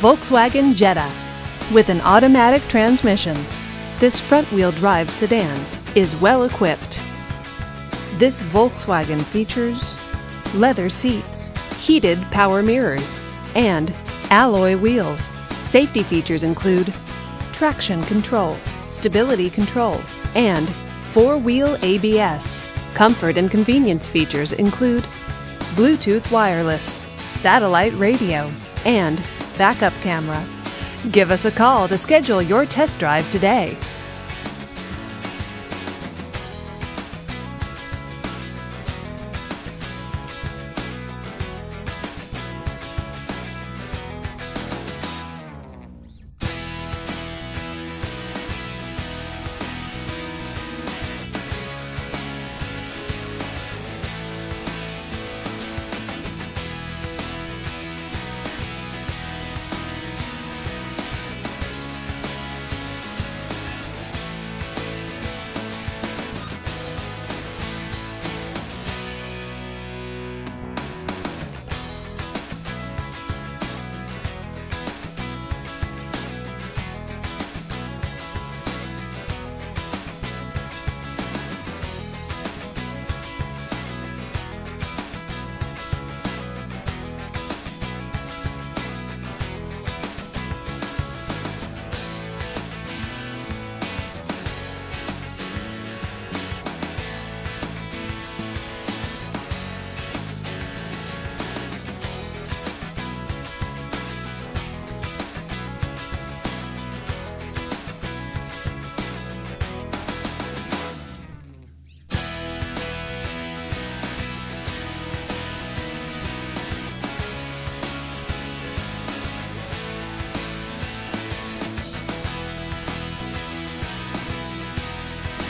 Volkswagen Jetta. With an automatic transmission, this front wheel drive sedan is well equipped. This Volkswagen features leather seats, heated power mirrors, and alloy wheels. Safety features include traction control, stability control, and four wheel ABS. Comfort and convenience features include Bluetooth wireless, satellite radio, and backup camera. Give us a call to schedule your test drive today.